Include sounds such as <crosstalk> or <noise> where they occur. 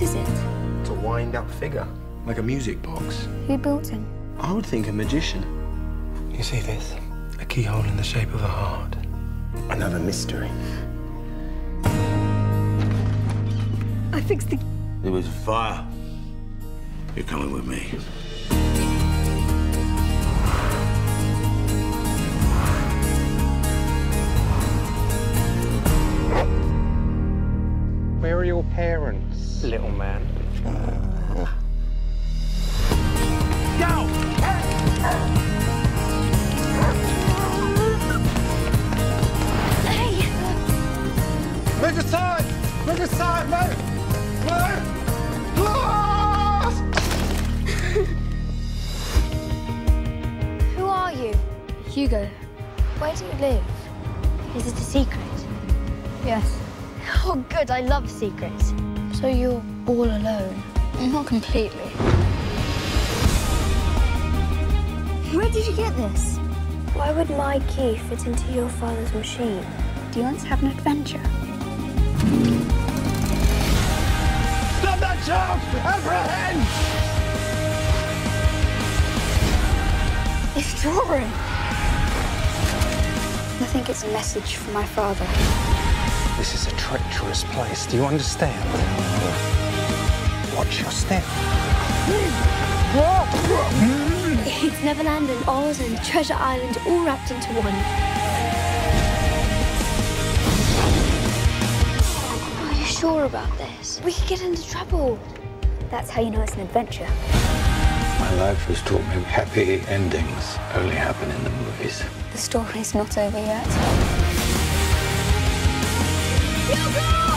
It's a wind-up figure, like a music box. Who built him? I would think a magician. You see this? A keyhole in the shape of a heart. Another mystery. I fixed the. It was fire. You're coming with me. Where are your parents, little man? Hey! Move aside! Move aside, mate! Move! <laughs> Ah! Who are you? Hugo. Where do you live? Is it a secret? Yes. Oh, good. I love secrets. So you're all alone? Not completely. Where did you get this? Why would my key fit into your father's machine? Do you want to have an adventure? Stop that child! Apprehend! It's drawing. I think it's a message from my father. This is a treacherous place. Do you understand? Watch your step. It's Neverland and Oz and Treasure Island all wrapped into one. Are you sure about this? We could get into trouble. That's how you know it's an adventure. My life has taught me happy endings only happen in the movies. The story's not over yet. Hugo!